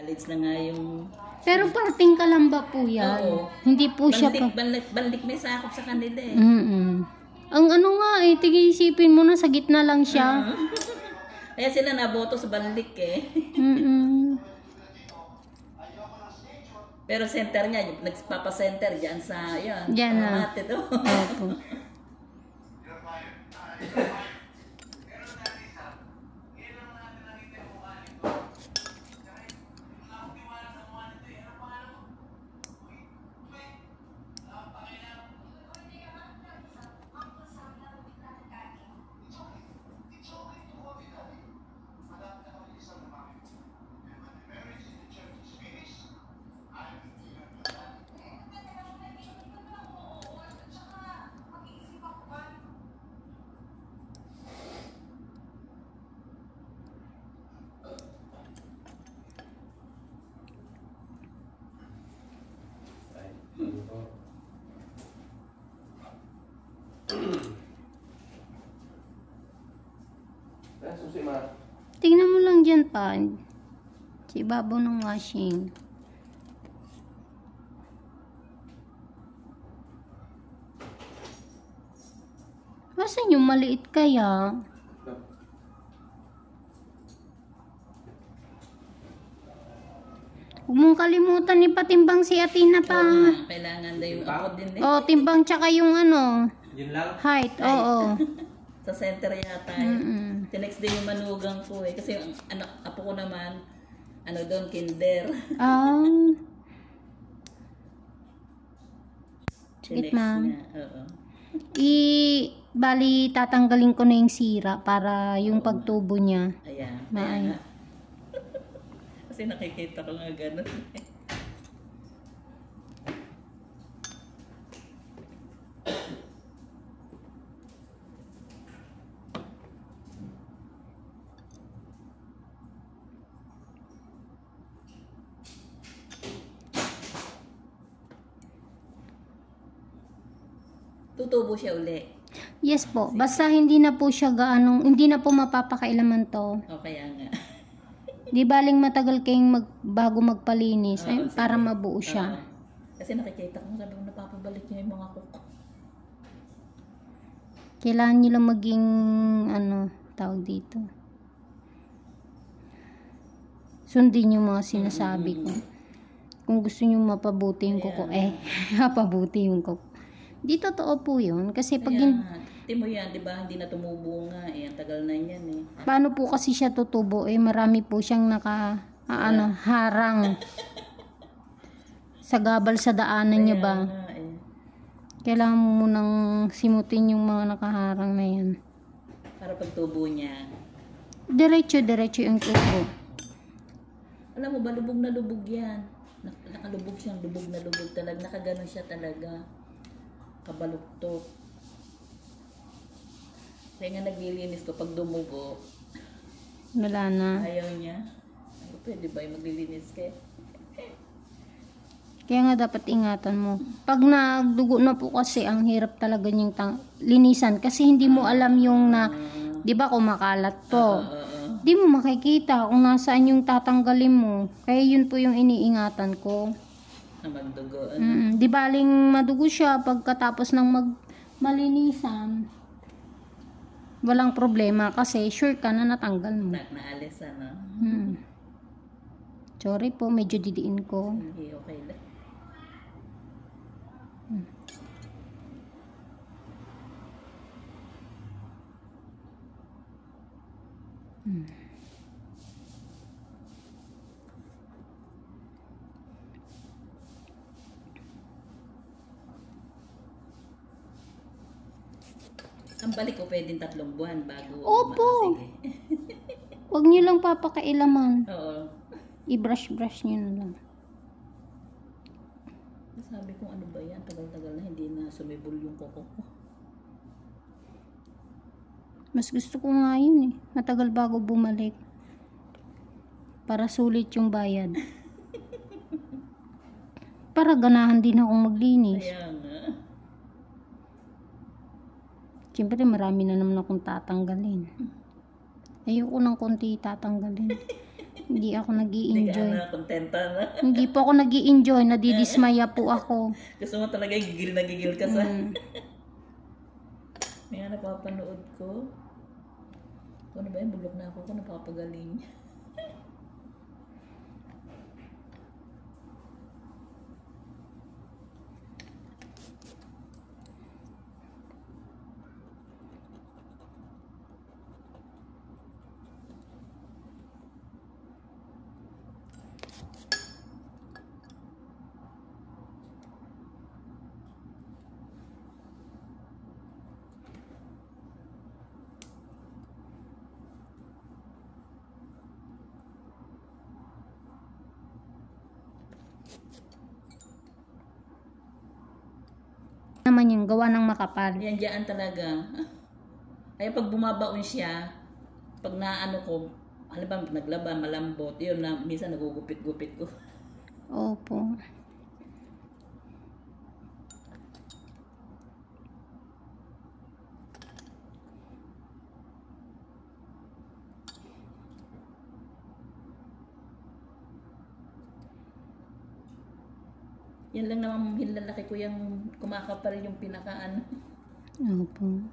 College na nga yung... Pero parting kalamba po yan. Oo. Hindi po siya pa. Balik, balik, balik may sakop sa kanila eh. Mm-mm. Ang ano nga eh, tig-isipin mo na sa gitna lang siya. Kaya sila naboto sa balik eh. Mm-mm. Pero center niya, nagpapa-center dyan sa, yan. Dyan na. Ate to. Opo. Tingnan mo lang dyan pa. Sa ibabaw ng washing. Masan yung maliit kaya? Huwag mong kalimutan ipatimbang si Atina pa. Oo, kailangan daw yung ako din eh. Oh, timbang tsaka yung ano, Yun lang. height. Oo. Sa center yata eh. Mm-mm. Tinext din yung manugang ko eh. Kasi ang anak, apo ko naman, ano doon, kinder. Ah. Tinext Sige, ma'am. niya. Oo. I bali tatanggalin ko na yung sira para yung pagtubo niya. Ayan. Maay. Kasi nakikita ko nga ganun. Tutubo siya uli. Yes po, basta hindi na po siya gaanong, hindi na po mapapakailaman to. O kaya nga. Di baling matagal kayong mag, bago magpalinis ay, Oo, sige. para mabuo siya. Oo. Kasi nakikita ko, sabi ko napapabalik niya yung mga kuko. Kailangan nyo lang maging, ano, tawag dito. Sundin yung mga sinasabi ko. Kung gusto nyo mapabuti yung kuko, eh, mapabuti yung kuko. Di totoo po yun. Kasi pag Kaya, di mo yan, di ba? Hindi na tumubo nga eh. Ang tagal na yan eh. paano po kasi siya tutubo, eh, marami po siyang naka, ah, ano, harang. sa gabal sa daanan niyo ba? Nga eh. Kailangan mo munang simutin yung mga nakaharang na yan. Para pagtubo niya. Diretso, diretso yung tubo. Alam mo ba, lubog na lubog yan. Nak- Nakalubog siyang lubog na lubog talaga. Nakaganon siya talaga. Kabaluktot. Kaya nga naglilinis ko pag dumugo. Wala na. Ayaw niya. Ay, pwede ba yung maglilinis ka? Kaya nga dapat ingatan mo. Pag nagdugo na po kasi, ang hirap talaga yung tang- linisan. Kasi hindi mo alam yung na, di ba kumakalat to. Oo, oo. Di mo makikita kung nasaan yung tatanggalin mo. Kaya yun po yung iniingatan ko. Na magdugo. Ano? Mm, di baling madugo siya pagkatapos ng mag malinisan. Walang problema kasi sure ka na natanggal mo. Na, naalis ano. Hmm. Sorry po, medyo didiin ko. Hindi okay lang. Ang balik ko pwedeng tatlong buwan bago Opo. Huwag niyo lang papakailaman. Oo. I-brush-brush niyo na lang. Sabi ko ano ba yan? Tagal-tagal na hindi na sumibol yung kuko ko. Mas gusto ko nga yun eh. Matagal bago bumalik. Para sulit yung bayad. Para ganahan din akong maglinis. Kaya nga. Siyempre marami na naman akong tatanggalin. Ayoko ng konti tatanggalin. Hindi ako nag Hindi enjoy na kontenta na. Hindi po ako nag enjoy Nadidismaya po ako. Gusto mo talaga gigil na gigil ka sa... Mm. May nga napapanood ko. Ano ba yun? Bulok na ako kung napapagaling. Naman yung gawa ng makapal. Yan dyan talaga. Kaya pag bumabaon siya, pag naano ko, halimbawa naglaba, malambot, yun na, minsan nagugupit-gupit ko. Opo. Yan lang naman hilalaki ko yung kumakapal yung pinakaan. Opo.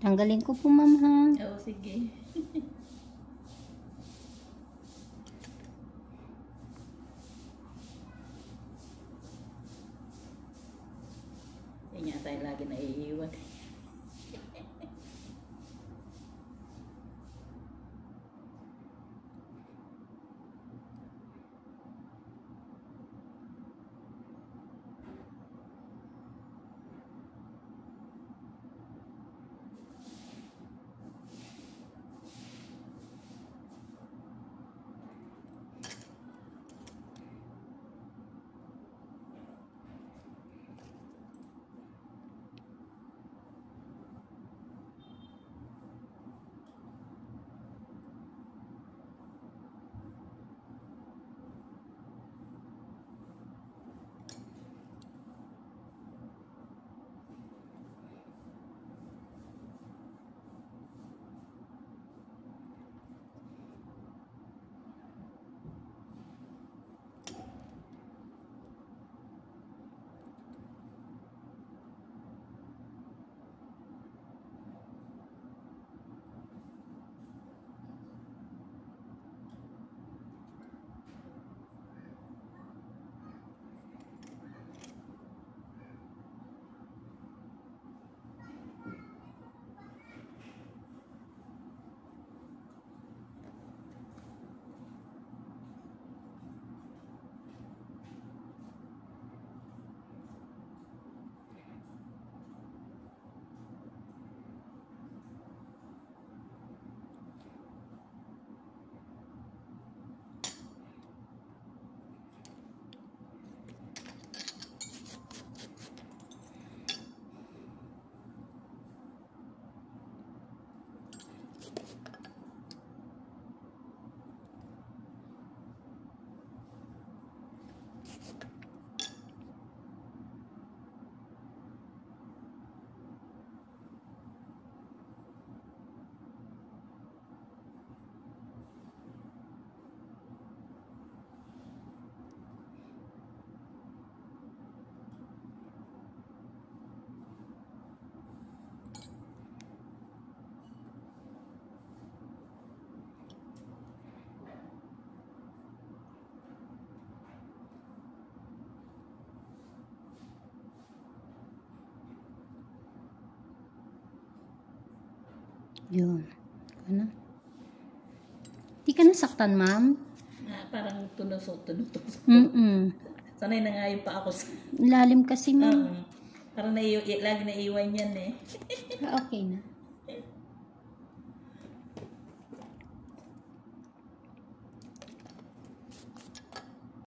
Tanggalin ko po, ma'am, ha? Oo, sige. Yun. Ano? Di ka nasaktan, ma'am? Ah, parang tunusok, tunusok. Mm-mm. Sanay na nga yung pa ako sa... Lalim kasi, ma'am. Oo. parang naiiw, lagi naiiwan yan eh. Okay na.